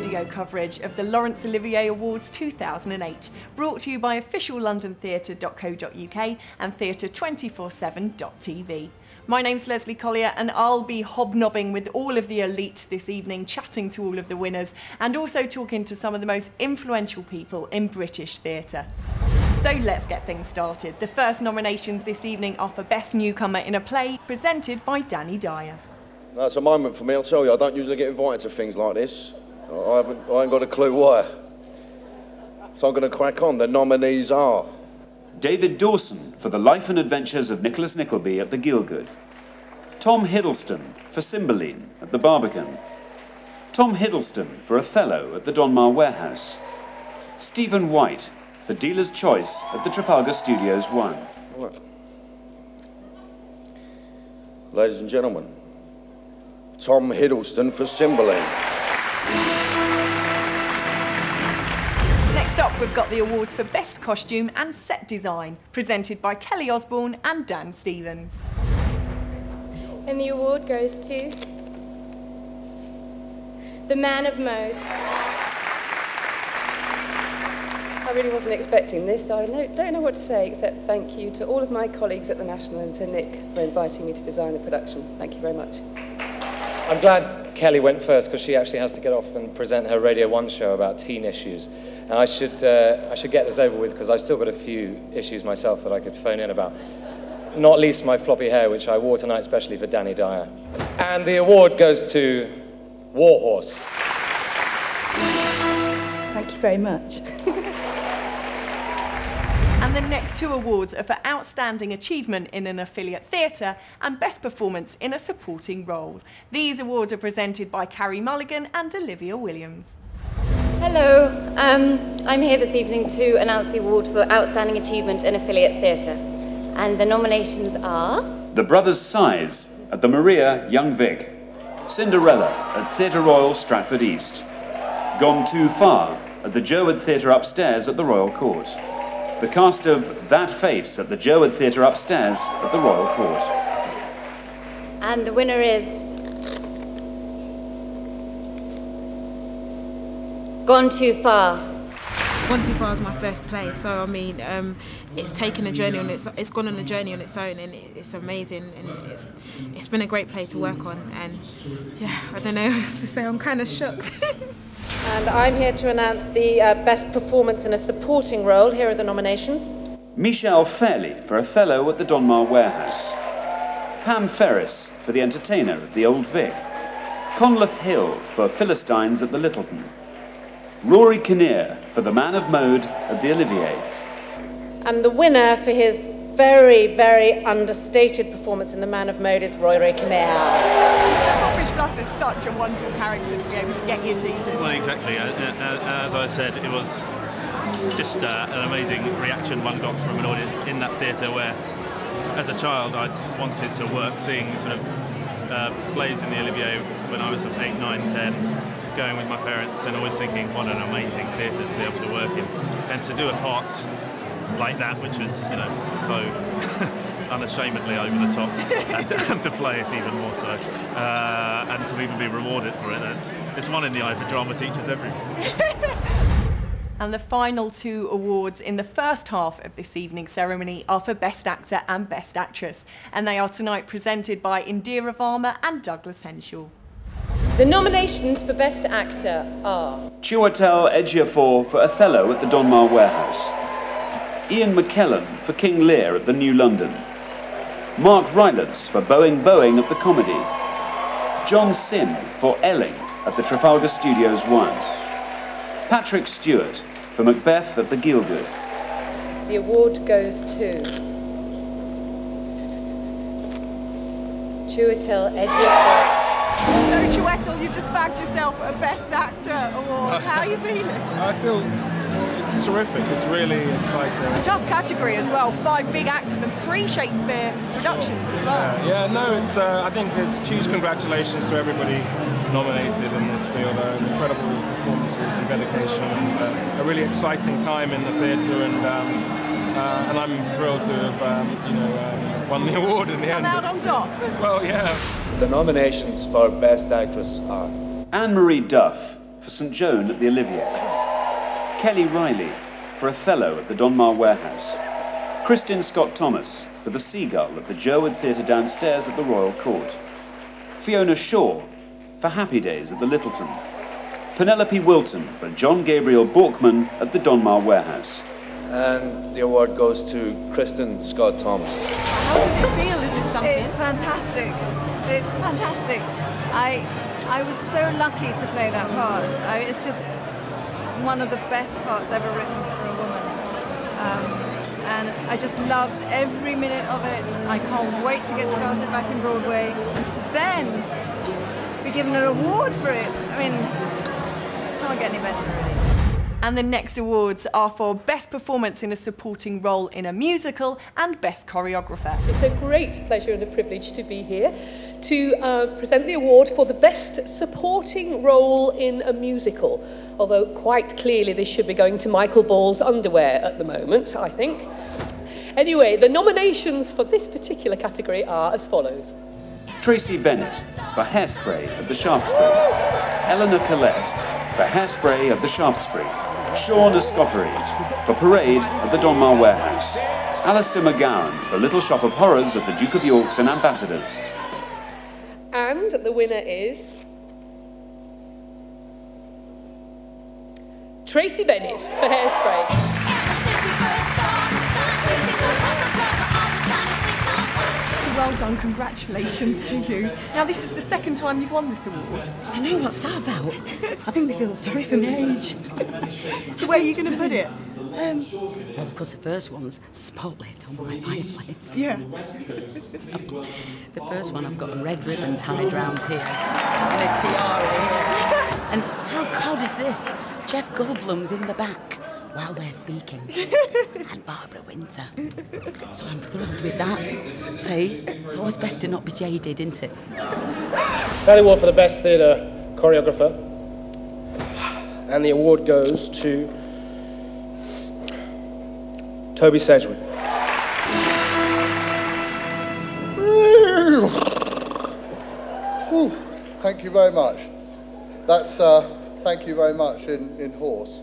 video coverage of the Laurence Olivier Awards 2008, brought to you by officiallondontheatre.co.uk and theatre247.tv. My name's Leslie Collier, and I'll be hobnobbing with all of the elite this evening, chatting to all of the winners, and also talking to some of the most influential people in British theatre. So let's get things started. The first nominations this evening are for Best Newcomer in a Play, presented by Danny Dyer. That's a moment for me, I'll tell you. I don't usually get invited to things like this. I haven't, I ain't got a clue why. So I'm going to crack on. The nominees are David Dawson for The Life and Adventures of Nicholas Nickleby at the Gielgud. Tom Hiddleston for Cymbeline at the Barbican. Tom Hiddleston for Othello at the Donmar Warehouse. Stephen White for Dealer's Choice at the Trafalgar Studios 1. Right. Ladies and gentlemen, Tom Hiddleston for Cymbeline. Next up, we've got the awards for Best Costume and Set Design, presented by Kelly Osbourne and Dan Stevens. And the award goes to the Man of Mode. I really wasn't expecting this, so I don't know what to say except thank you to all of my colleagues at the National and to Nick for inviting me to design the production. Thank you very much. I'm glad Kelly went first because she actually has to get off and present her Radio 1 show about teen issues. And I should, uh, I should get this over with because I've still got a few issues myself that I could phone in about. Not least my floppy hair, which I wore tonight especially for Danny Dyer. And the award goes to Warhorse. Thank you very much. And the next two awards are for Outstanding Achievement in an Affiliate Theatre and Best Performance in a Supporting Role. These awards are presented by Carey Mulligan and Olivia Williams. Hello, um, I'm here this evening to announce the award for Outstanding Achievement in Affiliate Theatre. And the nominations are The Brothers Size at the Maria Young Vic. Cinderella at Theatre Royal Stratford East. Gone Too Far at the Jerwood Theatre upstairs at the Royal Court. The cast of That Face at the Jerwood Theatre upstairs at the Royal Court. And the winner is. Gone Too Far. Gone Too Far is my first play, so I mean, um, it's taken a journey on its, it's gone on a journey on its own, and it, it's amazing, and it's, it's been a great play to work on, and yeah, I don't know what else to say. I'm kind of shocked. And I'm here to announce the uh, best performance in a supporting role. Here are the nominations. Michelle Fairley for Othello at the Donmar Warehouse. Pam Ferris for The Entertainer at the Old Vic. Conleth Hill for Philistines at the Lyttelton. Rory Kinnear for The Man of Mode at the Olivier. And the winner for his very, very understated performance in The Man of Mode is Rory Ray Kinnear. Such a wonderful character to be able to get your teeth in. Well, exactly. As I said, it was just uh, an amazing reaction one got from an audience in that theatre where, as a child, I wanted to work seeing sort of uh, plays in the Olivier when I was sort of 8, 9, 10, going with my parents and always thinking, what an amazing theatre to be able to work in. And to do a part like that, which was, you know, so unashamedly over the top, and to, and to play it even more so, uh, and to even be rewarded for it. It's, it's one in the eye for drama teachers everywhere. And the final two awards in the first half of this evening's ceremony are for Best Actor and Best Actress, and they are tonight presented by Indira Varma and Douglas Henshall. The nominations for Best Actor are Chiwetel Ejiofor for Othello at the Donmar Warehouse. Ian McKellen for King Lear at the New London. Mark Rylance for Boeing Boeing at the Comedy. John Simm for Elling at the Trafalgar Studios 1. Patrick Stewart for Macbeth at the Gielgud. the award goes to Chiwetel Ejiofor. So, Chiwetel, you've just bagged yourself a Best Actor award. How are you feeling? I feel it's terrific. It's really exciting. Tough category as well. Five big actors and three Shakespeare productions as well. Yeah, no, it's. Uh, I think there's huge congratulations to everybody nominated in this field. Uh, incredible performances and dedication, and uh, a really exciting time in the theatre. And um, uh, and I'm thrilled to have um, you know uh, won the award in the Come end. out on top. Well, yeah. The nominations for Best Actress are Anne Marie Duff for St Joan at the Olivier. Kelly Reilly for Othello at the Donmar Warehouse. Kristin Scott Thomas for The Seagull at the Jerwood Theatre downstairs at the Royal Court. Fiona Shaw for Happy Days at the Lyttelton. Penelope Wilton for John Gabriel Borkman at the Donmar Warehouse. And the award goes to Kristin Scott Thomas. How does it feel? Is it something? It's fantastic. It's fantastic. I I was so lucky to play that part. I, it's just one of the best parts ever written for a woman. Um, and I just loved every minute of it. I can't wait to get started back in Broadway. And to then be given an award for it. I mean, can't get any better really. And the next awards are for Best Performance in a Supporting Role in a Musical and Best Choreographer. It's a great pleasure and a privilege to be here to uh, present the award for the Best Supporting Role in a Musical. Although quite clearly this should be going to Michael Ball's underwear at the moment, I think. Anyway, the nominations for this particular category are as follows. Tracie Bennett for Hairspray of the Shaftesbury. Elinor Collett for Hairspray of the Shaftesbury. Shaun Escoffery for Parade of the Donmar Warehouse. Alistair McGowan for Little Shop of Horrors of the Duke of York's and Ambassadors. And the winner is Tracie Bennett for Hairspray. So well done, congratulations to you. Now this is the second time you've won this award. I know, what's that about? I think they feel sorry for my age. So where are you going to put it? Um, well, of course, the first one's spotlight on my fireplace. Yeah. The first one, I've got a red ribbon tied round here and a tiara here. And how cold is this? Jeff Goldblum's in the back while we're speaking. and Barbara Windsor. So I'm thrilled with that. See? It's always best to not be jaded, isn't it? That award for the best theatre choreographer. And the award goes to Toby Sedgwick. Thank you very much. That's uh, thank you very much in, in horse.